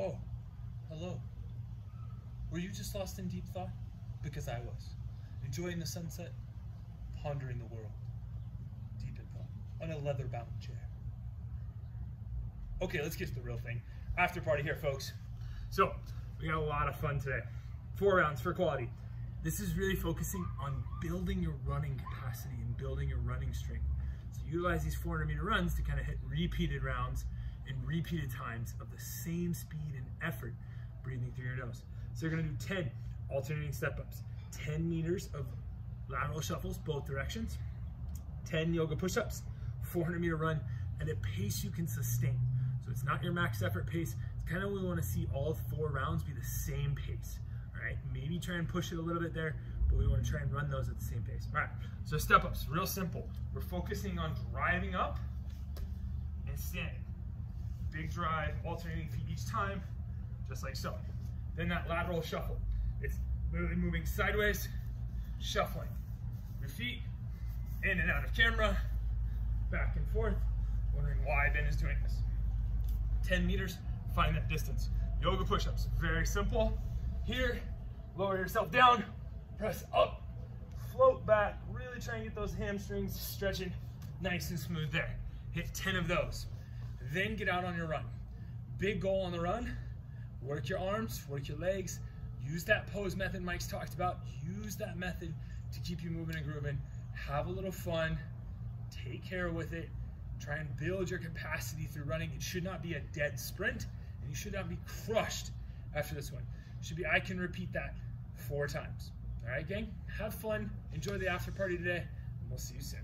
Oh, hello. Were you just lost in deep thought? Because I was. Enjoying the sunset, pondering the world. Deep in thought, on a leather bound chair. Okay, let's get to the real thing. After party here, folks. So, we got a lot of fun today. Four rounds for quality. This is really focusing on building your running capacity and building your running strength. So utilize these 400 meter runs to kind of hit repeated rounds and repeated times of the same speed and effort breathing through your nose. So you're gonna do 10 alternating step-ups, 10 meters of lateral shuffles, both directions, 10 yoga push-ups, 400 meter run, at a pace you can sustain. So it's not your max effort pace. It's kind of we wanna see all four rounds be the same pace, all right? Maybe try and push it a little bit there, but we wanna try and run those at the same pace. All right, so step-ups, real simple. We're focusing on driving up and standing. Big drive, alternating feet each time, just like so. Then that lateral shuffle. It's literally moving sideways, shuffling. Your feet in and out of camera, back and forth. Wondering why Ben is doing this. 10 meters, find that distance. Yoga push-ups, very simple. Here, lower yourself down, press up, float back, really try and get those hamstrings stretching nice and smooth there. Hit 10 of those. Then get out on your run. Big goal on the run, work your arms, work your legs, use that pose method Mike's talked about, use that method to keep you moving and grooving. Have a little fun, take care with it, try and build your capacity through running. It should not be a dead sprint, and you should not be crushed after this one. It should be, I can repeat that four times. All right, gang? Have fun, enjoy the after party today, and we'll see you soon.